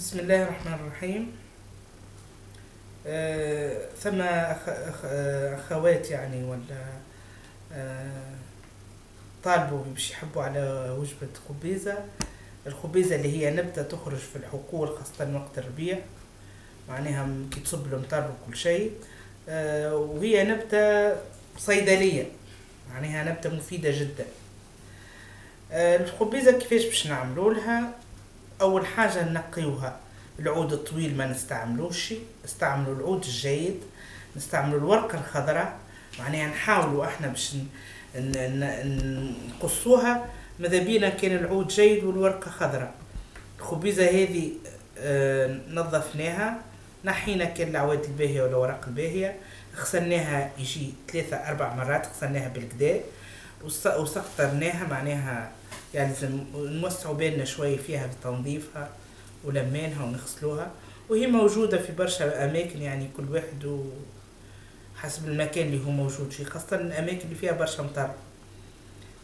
بسم الله الرحمن الرحيم. آه ثم أخ أخوات يعني ولا آه طالبوا باش يحبوا على وجبة خبيزة. الخبيزة اللي هي نبتة تخرج في الحقول خاصة وقت الربيع. معناها كي تصب المطر وكل شيء. آه وهي نبتة صيدلية. معناها نبتة مفيدة جدا. آه الخبيزة كيفاش باش نعملوا لها أول حاجة نقيوها العود الطويل ما نستعملوش نستعملوا العود الجيد نستعملوا الورقة الخضراء. معناها نحاولوا إحنا باش نقصوها. ماذا بينا كان العود جيد والورقة خضراء. الخبيزة هذه آه، نظفناها. نحينا كان العواد الباهية ولا ورق الباهية. غسلناها يجي ثلاثة أربع مرات غسلناها بالكدا. وس- وسقطرناها معناها يعني نوسعوا بالنا شوية فيها في تنظيفها ولمانها ونغسلوها وهي موجودة في برشا أماكن يعني كل واحد و حسب المكان اللي هو موجود فيه خاصة الأماكن اللي فيها برشا مطر.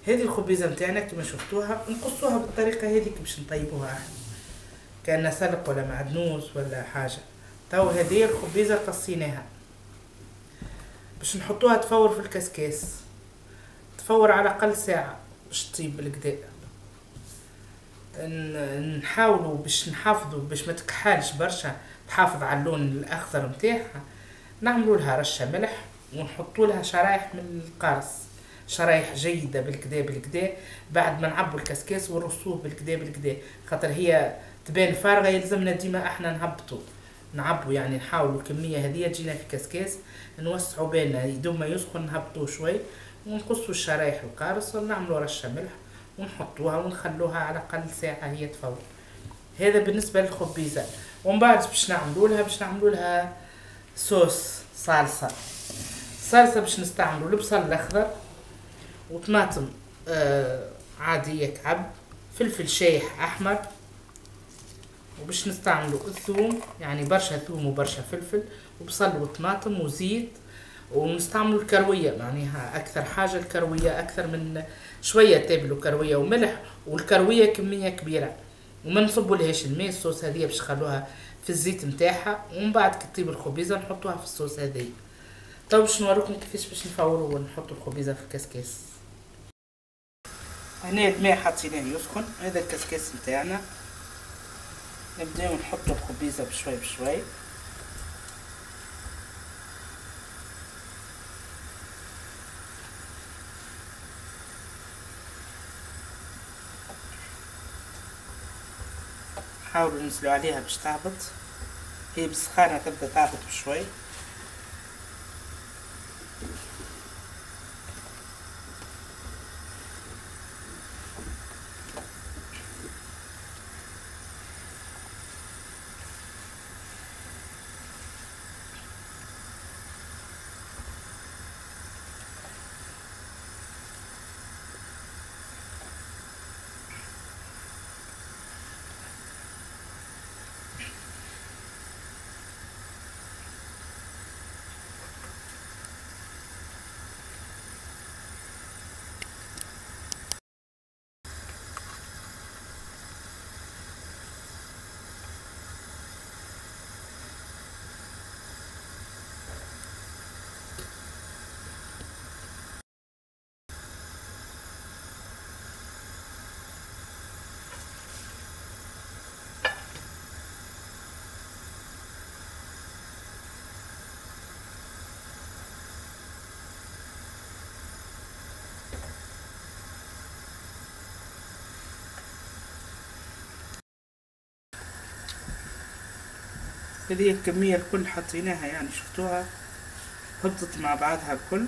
هذه الخبيزة متاعنا كما شفتوها نقصوها بالطريقة هذيك باش نطيبوها إحنا كأنها سلق ولا معدنوس ولا حاجة. تو هذه الخبيزة قصيناها. باش نحطوها تفور في الكسكاس. تفور على الأقل ساعة باش تطيب بالكدا نحاولوا باش نحافظوا باش ما تكحالش برشا تحافظ على اللون الأخضر متاعها نعملوا لها رشة ملح ونحطوا لها شرايح من القارص شرايح جيدة بالكدا بالكدا بعد ما نعبوا الكسكاس ونرصوه بالكدا بالكدا. خاطر هي تبان فارغة يلزمنا ديما إحنا نهبطوا. نعبوا يعني نحاولوا الكمية هذه تجينا في كسكاس نوسعوا بالنا يدوم ما يسخن نهبطوه شوي ونقصوا الشرايح القارص ونعملوا رشة ملح. ونحطوها ونخلوها على الأقل ساعة هي تفور هذا بالنسبة للخبيزة. ومن بعد باش نعملوا لها باش نعملوا لها صوص صلصة. صلصة باش نستعملوا البصل الأخضر وطماطم آه عادية كعب فلفل شايح أحمر. وباش نستعملوا الثوم يعني برشا ثوم وبرشا فلفل وبصل وطماطم وزيت. ونستعملوا الكروية معناها أكثر حاجة الكروية أكثر من شوية تابلوا كروية وملح والكروية كمية كبيرة. وما نصبوا لهاش الماء الصوص هذه باش نخلوها في الزيت نتاعها ومن بعد كي تطيب الخبيزة نحطوها في الصوص هذه. طيب باش نوريكم كيفاش باش نفوروا ونحطوا الخبيزة في الكسكاس هنا الماء حطيناه يسخن هذا الكسكاس نتاعنا. نبداو نحطوا الخبيزة بشوي بشوي. نحاولوا ننزلوا عليها باش تهبط هي بالسخانة تبدأ تهبط بشوي. هذه الكمية الكل حطيناها يعني شفتوها؟ هبطت مع بعضها الكل.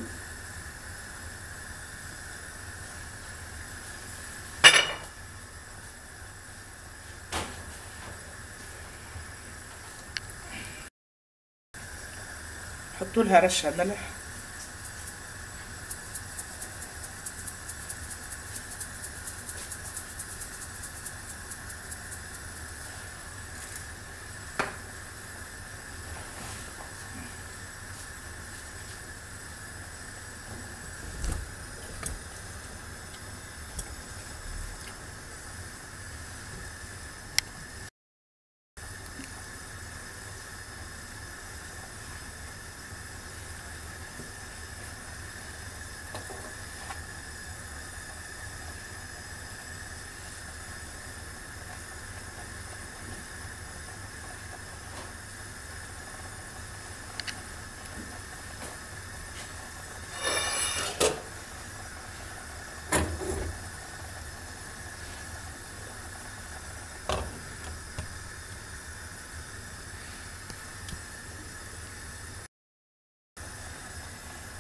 حطوا لها رشة ملح.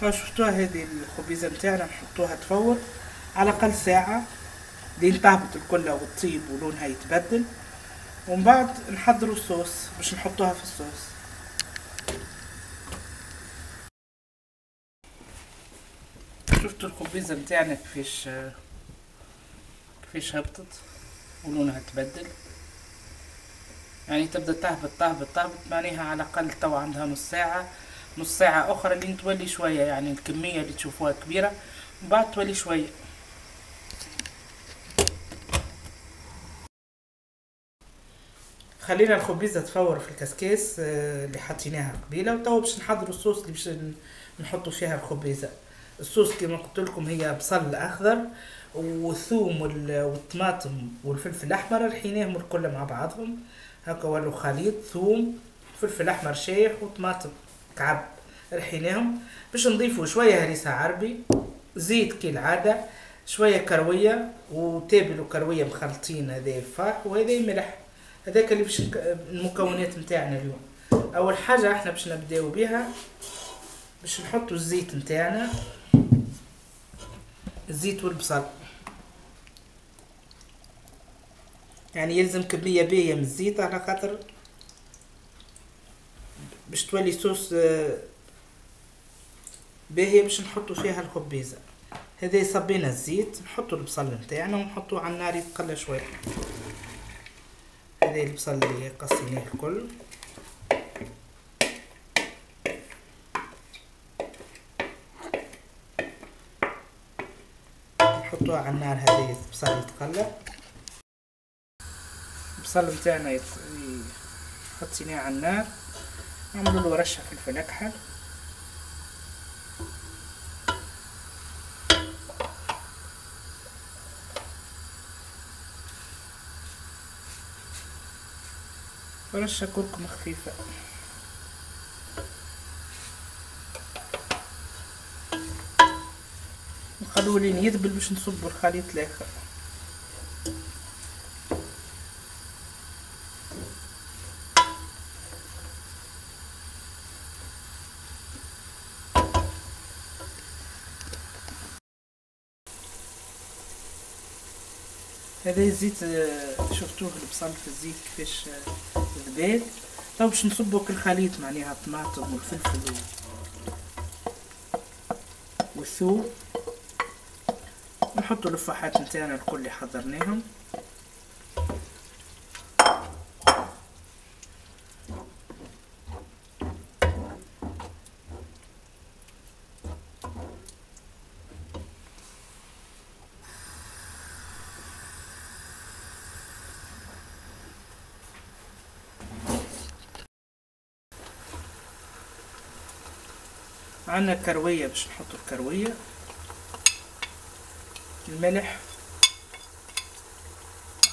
لو شفتوها هذه الخبيزة متاعنا نحطوها تفور على الأقل ساعة. لين تهبط الكلة وتطيب ولونها يتبدل. ومن بعد نحضروا الصوص باش نحطوها في الصوص. شفتوا الخبيزة متاعنا كيفاش كيفاش هبطت ولونها تبدل؟ يعني تبدأ تهبط تهبط تهبط معناها على الأقل تو عندها نص ساعة. نص ساعة أخرى اللي تولي شوية يعني الكمية اللي تشوفوها كبيرة. ومن بعد تولي شوية. خلينا الخبيزة تفور في الكسكاس آه، اللي حطيناها قبيلة وتوا باش نحضروا الصوص اللي باش نحطوا فيها الخبيزة. الصوص كما قلت لكم هي بصل أخضر والثوم وال- والطماطم والفلفل الاحمر رحيناهم الكل مع بعضهم. هكا ولو خليط ثوم فلفل أحمر شايح وطماطم. كعب رحيناهم باش نضيفوا شوية هريسة عربي زيت كالعاده شوية كروية وتابل وكرويه مخلطين هذا فاح وهذا ملح. هذاك اللي باش المكونات نتاعنا اليوم. أول حاجة إحنا باش نبداو بها باش نحطوا الزيت نتاعنا. الزيت والبصل. يعني يلزم كمية باهية من الزيت على خاطر باش تولي صوص آه، باهية باش نحطوا فيها الخبيزة. هذا صبينا الزيت نحطوا البصل نتاعنا ونحطوه على النار يتقلى شوية. هذا البصل اللي قصيناه الكل. نحطوها على النار هذه البصل يتقلى. البصل نتاعنا يت... ي- حطيناه على النار. نعملوا له رشة فلفل أكحل ورشة كركم خفيفة. نخلوه لين يذبل باش نصبوا الخليط الآخر. هذا الزيت آه، شفتوه البصل في الزيت كيفاش آه، ذبال تو باش نصبوا كل خليط معناها الطماطم والفلفل والثوم. نحطوا الفاحات نتاعنا الكل اللي حضرناهم. عندنا كروية باش نحطوا الكروية. الملح.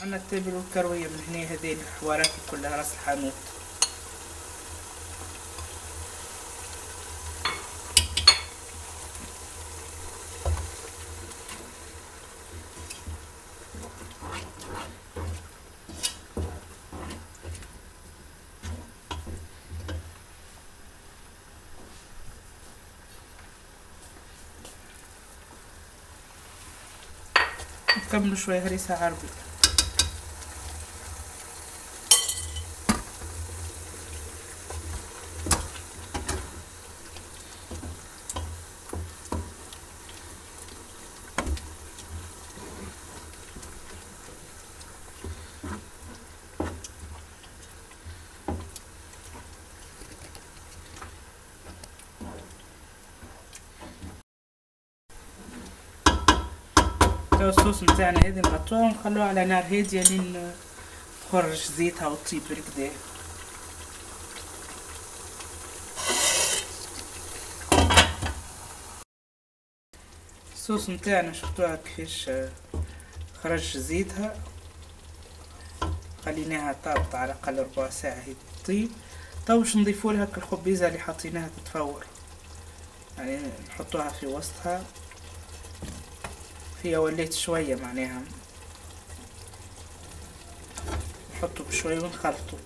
عندنا التابل والكروية من هنا هذه الحوارات كلها راس الحانوت. نكمل شوية هريسة عربي؟ الصوص نتاعنا هذي نغطوها ونخلوها على نار هادية لين تخرج زيتها وتطيب بالكدا الصوص نتاعنا شفتوها كيفاش خرج زيتها. خليناها طابطة على الأقل ربع ساعة هي تطيب. تو باش نضيفوا لها الخبيزة اللي حطيناها تتفور؟ يعني نحطوها في وسطها. هي وليت شوية معناها. نحطه بشوية ونخلطه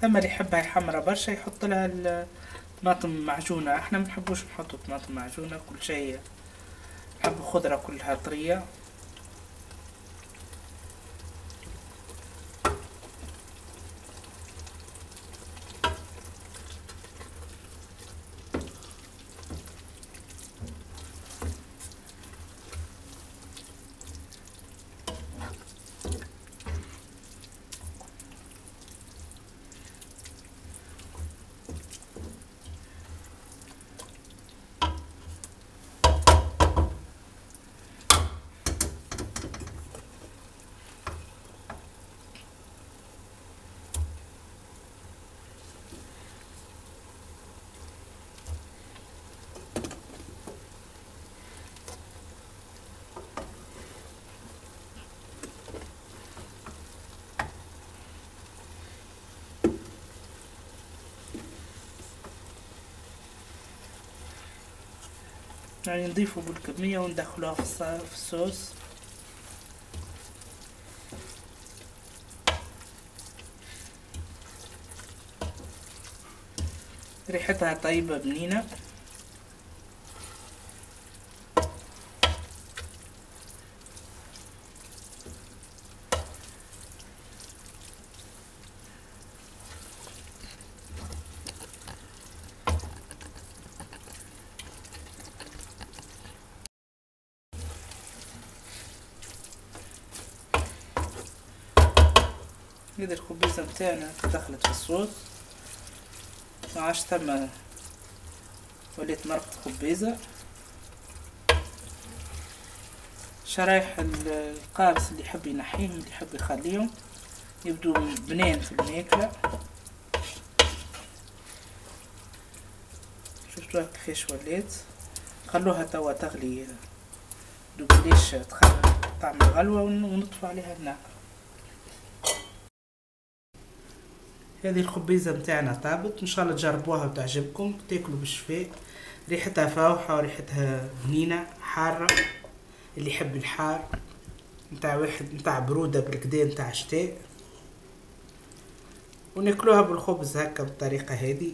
ثم اللي يحبها حمرا برشا يحط لها الطماطم معجونة. إحنا ما نحبوش نحطوا طماطم معجونة كل شيء. نحب خضرة كلها طرية. يعني نضيفه بالكمية وندخلوها في الص- في الصوص. ريحتها طيبة بنينة. هذه الخبيزة متاعنا دخلت في الصوص ما عادش ثم وليت مرقة خبيزة. شرايح ال- القارص اللي يحب ينحيهم اللي يحب يخليهم يبدو بنين في الماكلة. شفتوها كيفاش ولات. خلوها توا تغلي دوبليش تخرج طعم الغلوة ون- ونطفو عليها النار. هذه الخبيزة متاعنا طابت إن شاء الله تجربوها وتعجبكم. تاكلوا بالشفاء. ريحتها فاوحة وريحتها بنينة حارة اللي يحب الحار. متاع واحد متاع برودة بالكدا متاع شتاء وناكلوها بالخبز هكا بالطريقة هذه.